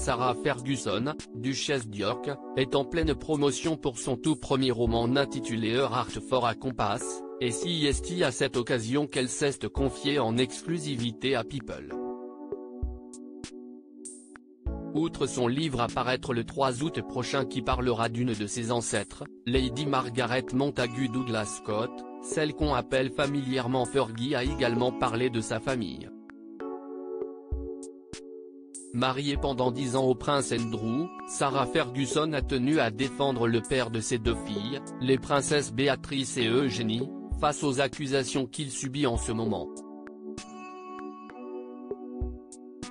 Sarah Ferguson, duchesse d'York, est en pleine promotion pour son tout premier roman intitulé Her Heart for a Compass, et si est à cette occasion qu'elle s'est confiée en exclusivité à People. Outre son livre à paraître le 3 août prochain qui parlera d'une de ses ancêtres, Lady Margaret Montagu Douglas Scott, celle qu'on appelle familièrement Fergie a également parlé de sa famille. Mariée pendant dix ans au prince Andrew, Sarah Ferguson a tenu à défendre le père de ses deux filles, les princesses Béatrice et Eugénie, face aux accusations qu'il subit en ce moment.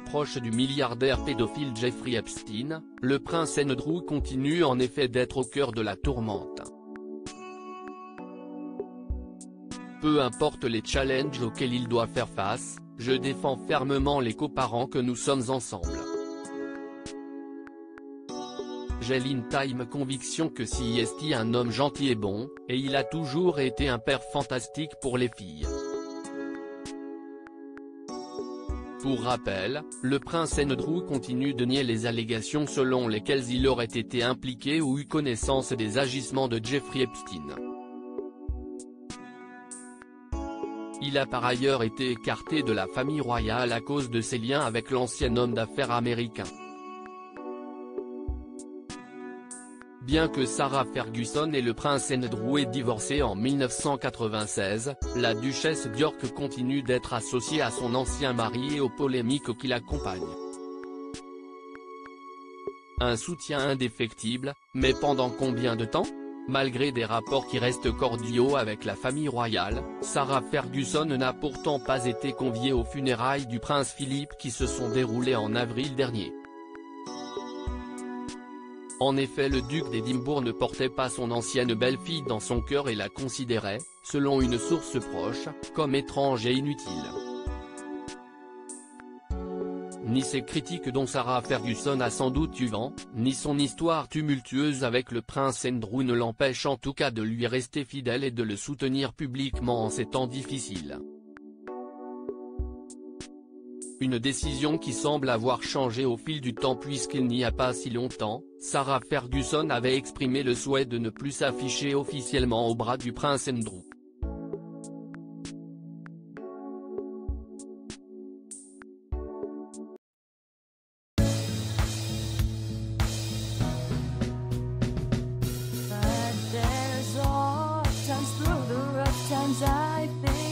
Proche du milliardaire pédophile Jeffrey Epstein, le prince Andrew continue en effet d'être au cœur de la tourmente. Peu importe les challenges auxquels il doit faire face, je défends fermement les coparents que nous sommes ensemble. J'ai l'intime conviction que si est un homme gentil et bon, et il a toujours été un père fantastique pour les filles. Pour rappel, le prince Andrew continue de nier les allégations selon lesquelles il aurait été impliqué ou eu connaissance des agissements de Jeffrey Epstein. Il a par ailleurs été écarté de la famille royale à cause de ses liens avec l'ancien homme d'affaires américain. Bien que Sarah Ferguson et le prince Andrew aient divorcé en 1996, la duchesse d'York continue d'être associée à son ancien mari et aux polémiques qui l'accompagnent. Un soutien indéfectible, mais pendant combien de temps? Malgré des rapports qui restent cordiaux avec la famille royale, Sarah Ferguson n'a pourtant pas été conviée aux funérailles du prince Philippe qui se sont déroulées en avril dernier. En effet le duc d'Édimbourg ne portait pas son ancienne belle-fille dans son cœur et la considérait, selon une source proche, comme étrange et inutile ni ses critiques dont Sarah Ferguson a sans doute eu vent, ni son histoire tumultueuse avec le prince Andrew ne l'empêchent en tout cas de lui rester fidèle et de le soutenir publiquement en ces temps difficiles. Une décision qui semble avoir changé au fil du temps puisqu'il n'y a pas si longtemps, Sarah Ferguson avait exprimé le souhait de ne plus s'afficher officiellement au bras du prince Andrew. life.